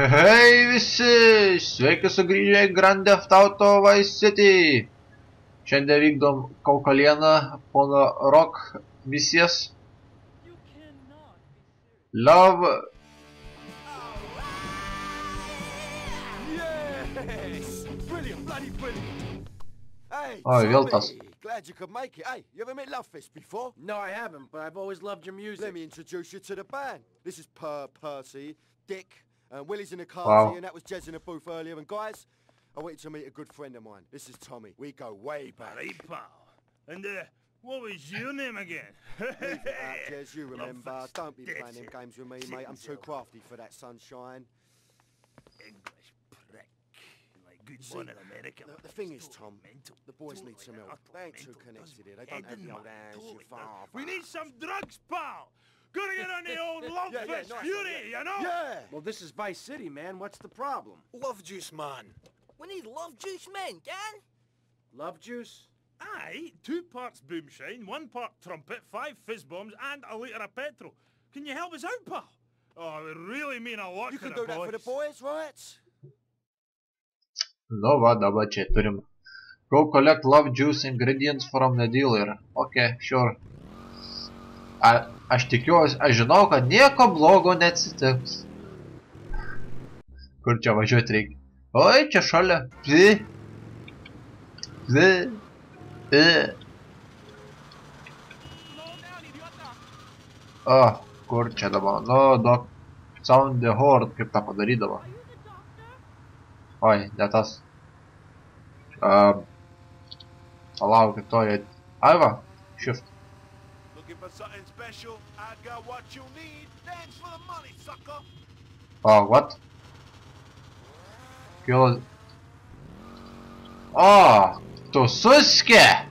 Hei visi, sveiki sugrįžę į Grand Theft Auto Vice City. Šiandien vykdom Kaukalieną, pono Rock misijas. You cannot be serious. Love, Yes! Brilliant, bloody brilliant. Hey, Oh, Tommy, Viltas. Glad you could make it. Hey, you ever met Lovefist before? No, I haven't, but I've always loved your music. Let me introduce you to the band. This is Per Percy, Dick, and Willie's in the car, Wow. and that was Jez in the booth earlier. And guys, I want you to meet a good friend of mine. This is Tommy. We go way back. Hey, pal. And, uh, what was your name again? Leave it out, Jez. You remember. fest. Don't be playing them games with me, mate. I'm too crafty for that sunshine. English prick. Like good See, one in America. The, the thing is, Tom, mental. the boys Totally need some and help. utterly They ain't too connected here. They don't have the old hands, your totally, doesn't father. We need some drugs, pal. Gotta get on the old love Yeah, yeah, fest nice one, fury, you know? Yeah! Well, this is Vice City, man. What's the problem? Love juice, man. We need love juice men, can? Love juice? Aye, two parts boomshine, one part trumpet, five fizz bombs, and a litre of petrol. Can you help us out, pal? Oh, it really mean a lot You to can the do that for the boys, right? nu va, dabar čia turim. Go collect love juice ingredients from the dealer. Ok, sure. A, aš tikiuosi, aš žinau, kad nieko blogo neatsitiks. Kur čia važiuoti reikia? Oi, čia šalia. Psi. Psi. Psi. O, kur čia dabar? Nu, dok. Sound the horn, kaip tą padarydavo. Oi, ne tas. Um, palaukit, to jie... Ai va, shift. Looking for something special? I got what you need. Thanks for the money, sucker. O, what? Kilo... O, tu suske!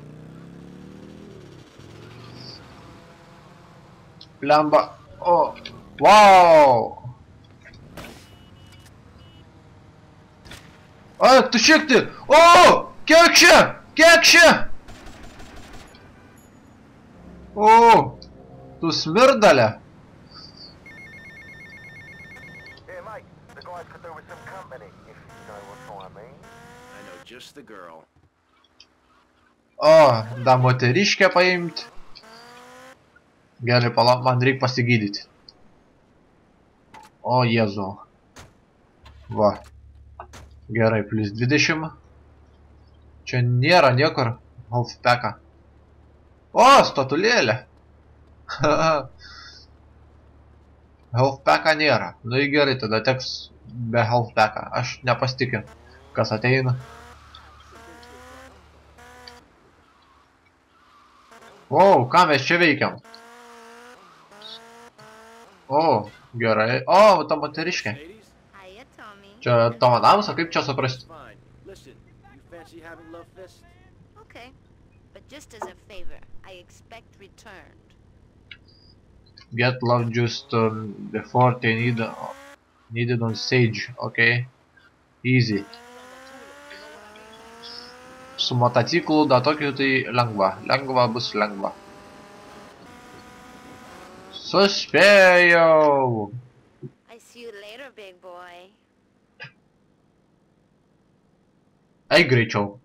Lemba. O, wow! A, tu šiekti! O, kiek čia? Kiek čia? O, tu smirdalė. Here, mate. The guys could do with some company, if you know what I mean. I know just the girl. O, da moteriškę paimti. Gerai, palauk, man reikia pasigydyti. O, Jėzu. Va. Gerai, plus 20. Čia nėra niekur half packa. O, statulėlė. half packa nėra. Nu į gerai, tada teks be half packa. Aš nepasitikiu, kas ateina. O, ką mes čia veikiam? O, gerai. O, ta moteriškė. Čia tavo namas, o kaip čia suprasti? Okay. But just as a favor, I expect returned. Get love juice to before they need needed on stage, okay? Easy. Su motociklu da tokiu tai lengva. Lengva bus lengva. Suspėjau! I see you later, big boy. Eik greičiau.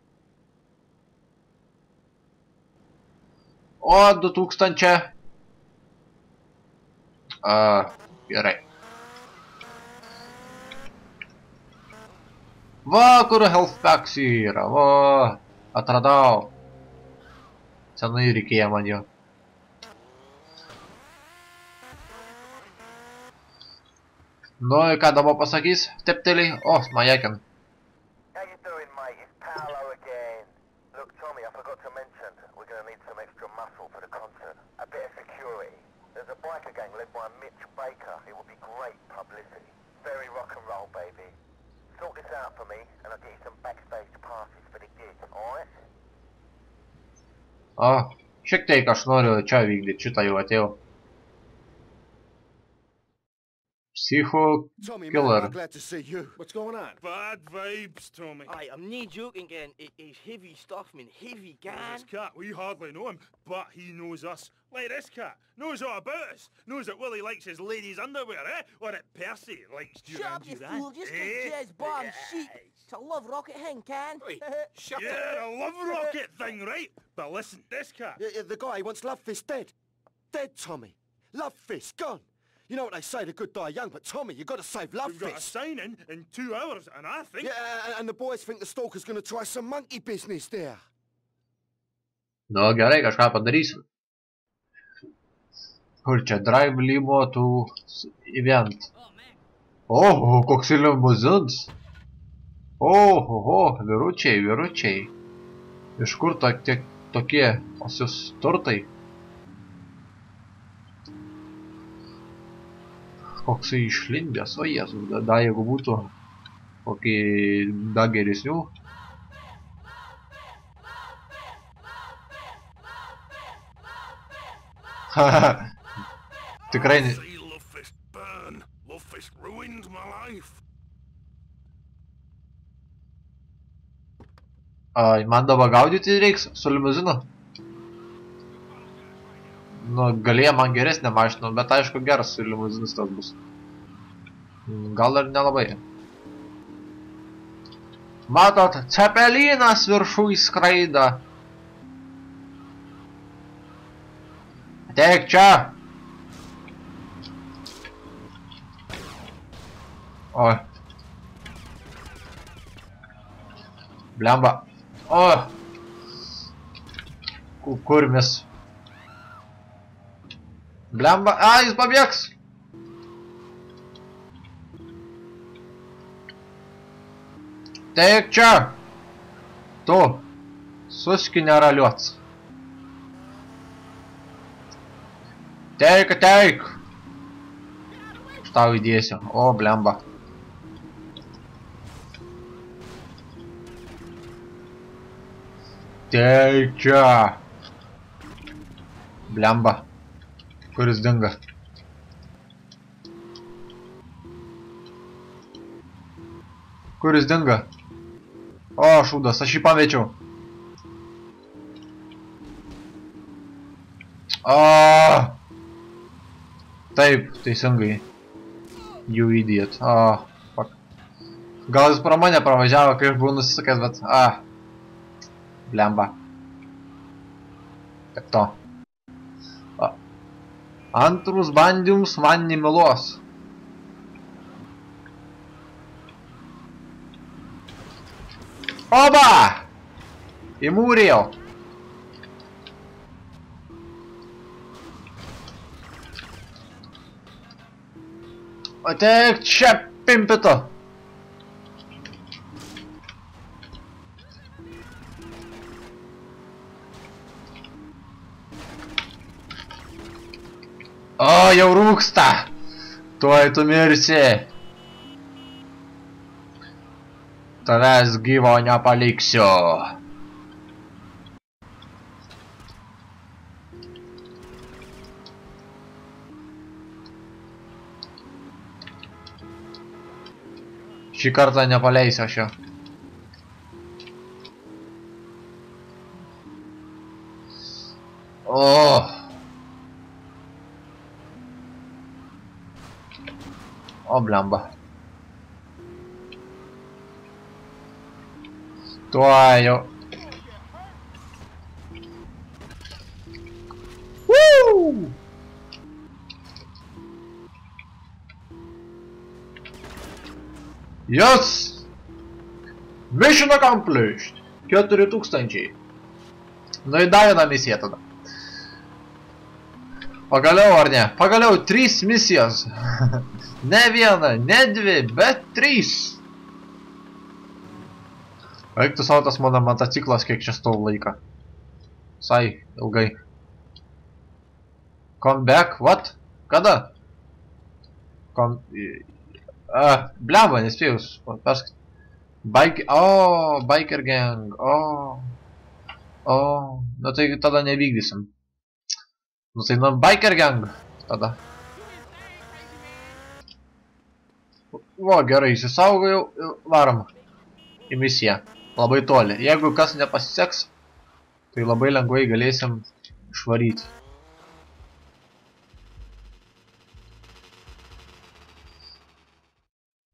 O, 2000. A, gerai. Va, kur health packs yra, va, atradau. Senai reikėjo man jo. Nu, ką dabar pasakys? Tepteliai? O, majekin. By Mitch Baker. It will be great publicity. Very rock and roll, baby. Sort this out for me, and I'll get you some backstage passes for the gig, alright? O, šiek tiek aš noriu čia vykdyti, šitą jau atėjau. Psicho Tommy, Killer. man, I'm glad to see you. What's going on? Bad vibes, Tommy. Aye, I'm not joking again. It is heavy stuff, man. Heavy, Well, gan. This cat, we hardly know him, but he knows us. Like this cat, knows all about us. Knows that Willie likes his ladies' underwear, eh? Or that Percy likes Shut up, you Duran. fool. Just eh? get jazz bomb shit. To love rocket hen, can. Oi, shut Yeah, up. a love rocket thing, right? But listen, this cat. Yeah, yeah, the guy wants Love Fist dead. Dead, Tommy. Love Fist gone. You know what they say, the good die young, but Tommy, you got to save Love We've got a signing in two hours, and I think... Yeah, and- the boys think the stalker's going to try some monkey business there. Nu gerai, kažką padarysim. Kur čia Drive Limotų s- event? Oho, koks limuzins. Oho, vyručiai, vyručiai. Iš kur to, tiek tokie osius turtai? Koksai išlindęs, o jėzus, da, jeigu būtų kokį da geresnių. Tikrai ne... Ai, man dabar gaudyti reiks su limuzinu. Nu, galėjo man geresnė mašina, bet aišku geras limuzinis tas bus. Gal ir nelabai. Matot, cepelinas viršui skraida. Ateik čia. Oi. Blemba. O. Ku- Kurmis. Blemba. A, jis pabėgs. Teik čia. Tu. Suski neraliuots. Teik, teik. Aš tau įdėsiu. O, blemba. Teik čia. Blemba. Kuris dinga. Kuris dinga. O, šūdas, aš jį pamečiau. O. Taip, teisingai. You idiot. O, fuck. Gal jis pro mane pravažiavo, kai aš buvau nusisukęs, bet... A. Blemba. Tiek to. Antrus bandymus man nemeluos. Oba! Įmūrėjau. Ateik čia, pimpito. O, jau rūksta. Tuoj tu mirsi. Tavęs gyvo nepaliksiu. Šį kartą nepaleisiu aš jo. O. O blemba. Tuoj jau. Woo! Yes! Mission accomplished! 4000. Nu į dar vieną misiją tada. Pagaliau ar ne? Pagaliau trys misijos. ne viena, ne dvi, bet trys. Eiktų savo tas mano motociklas, kiek čia stovų laiką. Sai, ilgai. Come back, what? Kada? Come... Uh, blemba, nespėjus. Persk... Bike... O, oh, biker gang. O. Oh. O. Oh. Nu tai tada nevykdysim. Nu tai nu biker gang. Tada. O, gerai, įsisaugojau ir varom į misiją. Labai toli. Jeigu kas nepasiseks, tai labai lengvai galėsim išvaryti.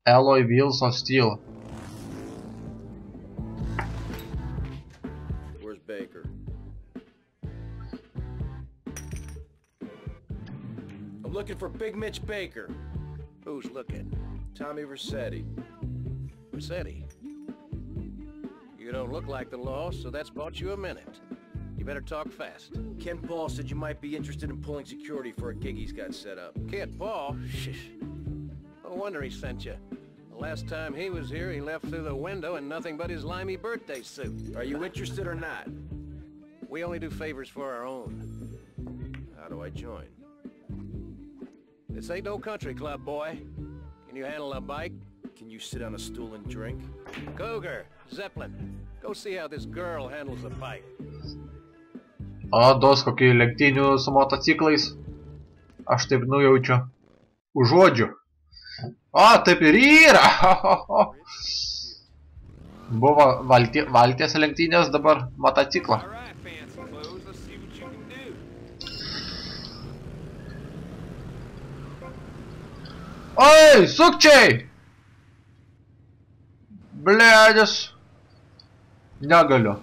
Alloy wheels of steel. For Big Mitch Baker. Who's looking? Tommy Versetti. Rossetti. You don't look like the law, so that's bought you a minute. You better talk fast. Ken Paul said you might be interested in pulling security for a gig he's got set up. Kid Paul? Shh. No wonder he sent you. The last time he was here, he left through the window in nothing but his limey birthday suit. Are you interested or not? We only do favors for our own. How do I join? This ain't no country club, boy. Can you handle a bike? Can you sit on a stool and drink? Cougar, Zeppelin, go see how this girl handles a bike. O, dos kokių lenktynių su motociklais. Aš taip nujaučiu. Užuodžiu. O, taip ir yra. Buvo valti, valties lenktynės, dabar motociklo. right, fancy clothes, let's see what you can do. Oi, sukčiai! Bledis. Negaliu.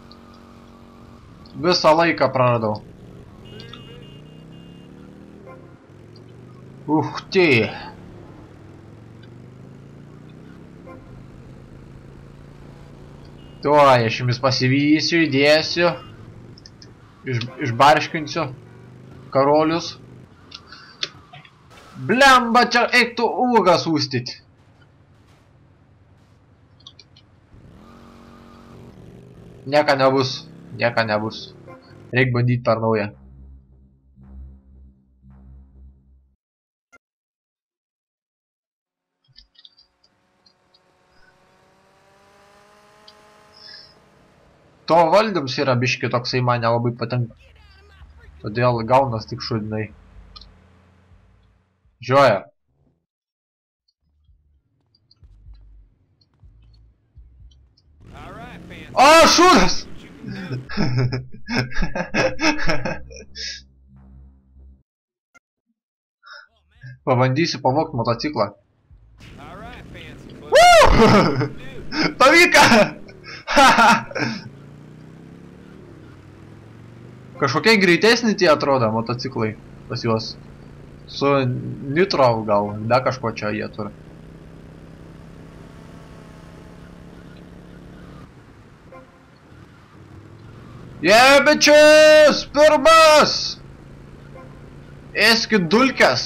Visą laiką praradau. Uch, ty. Tuoj, aš jumis pasivysiu, įdėsiu. Iš, išbarškinsiu. Karolius. Blemba, čia eik tu ūgą sūstyt. Nieka nebus. Nieka nebus. Reik bandyt per naują. To valdyms yra biški toksai man nelabai patinka. Todėl gaunas tik šudinai. Žioja. All right, fancy. O, šūdas! Pabandysiu pavogti motociklą. Pavyko! Kažkokie greitesni tie atrodo motociklai pas juos. Su nitro gal, be kažko čia jie turi. Bitches! Pirmas! Ėskit dulkes!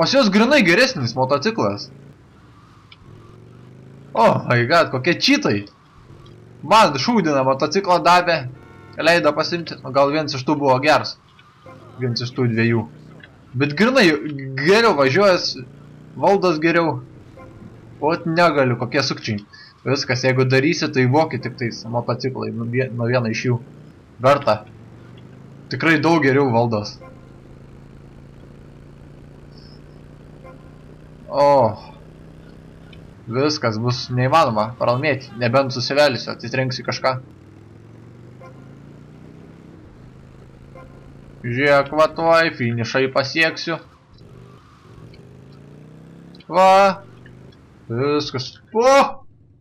Pas juos grinai geresnis motociklas. Oh my god, kokie čytai. Man šūdina motociklą davė, leido pasimti, o gal vienas iš tų buvo geras. Vienas iš tų dviejų. Bet grinai geriau važiuojas, valdos geriau. O negaliu, kokie sukčiai. Viskas, jeigu darysi, tai voki tik tais motociklai, nuo vie- nuo vieno iš jų. Verta. Tikrai daug geriau valdos. O. Viskas bus neįmanoma pralaimėti, nebent susivelsiu, atitrenksiu kažką. Žiūrėk, va tuoj, finišai pasieksiu. Va. Viskas. O!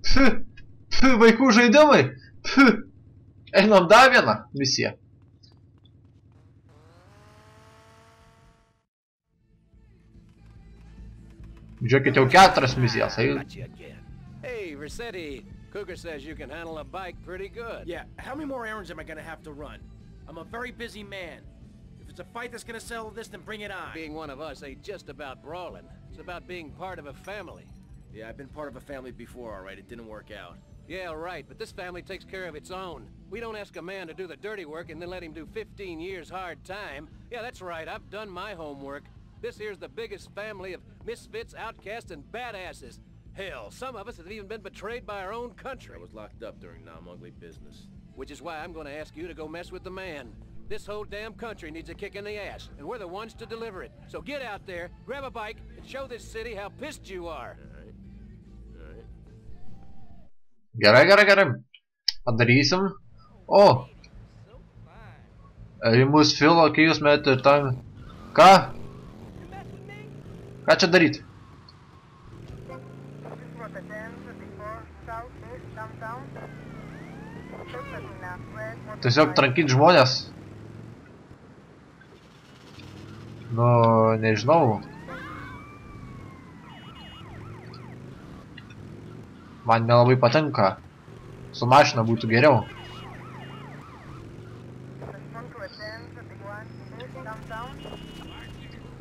Pfi, pfi, vaikų žaidimai. Pfi. Einam dar vieną misiją. Žiūrėkit, jau keturias misijas. Ai, Got you again. Hey, Rossetti, Cougar says you can handle a bike pretty good. Yeah, how many more errands am I gonna have to run? I'm a very busy man. If it's a fight that's gonna settle this, then bring it on. Being one of us ain't just about brawling. It's about being part of a family. Yeah, I've been part of a family before, alright. It didn't work out. Yeah, right, but this family takes care of its own. We don't ask a man to do the dirty work and then let him do 15 years hard time. Yeah, that's right, I've done my homework. This here's the biggest family of misfits, outcasts, and badasses. Hell, some of us have even been betrayed by our own country. I was locked up during Nam Ugly business. Which is why I'm gonna ask you to go mess with the man. This whole damn country needs a kick in the ass, and we're the ones to deliver it. So get out there, grab a bike, and show this city how pissed you are. Gerai, gerai, gerai. Padarysim. O! E, Į mus filo, kai jūs metė tam... Ką? Ką čia daryt? Tiesiog trankyt žmonės. Nu, nežinau. Man nelabai patinka. Su mašina būtų geriau.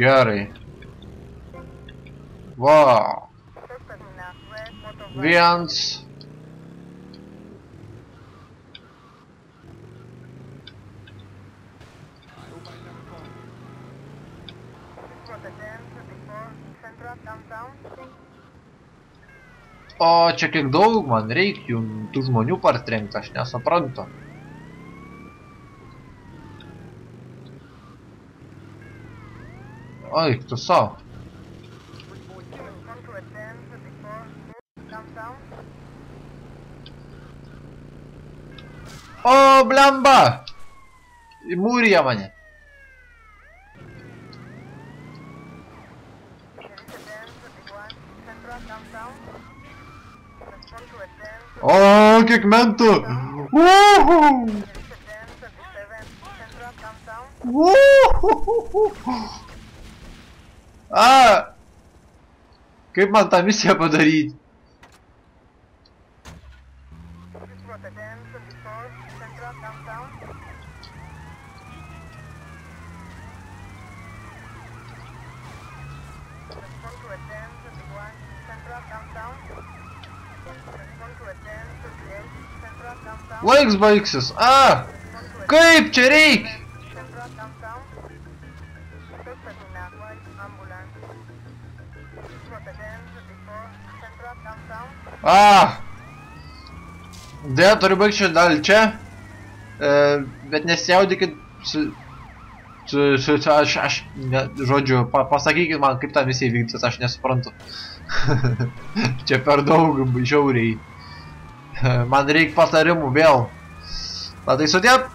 Gerai. Va. Viens. O čia kiek daug man reikia tų žmonių partrenkti, aš nesuprantu. Oi, tu savo. O, blemba! Įmūrija mane. O, kiek mentų! Uhu! Uhu! A! Kaip man tą misiją padaryti? Laiks baigsis. A! Kaip čia reikia? A! Dėja, turiu baigti šią dalį čia. E, bet nesijaudykit su... Su, su, su, aš, aš, ne, žodžiu, pa, pasakykit man, kaip tą misiją vykdytas, aš nesuprantu. čia per daug, žiauriai. Man reikia patarimų vėl. Na tai sudėp.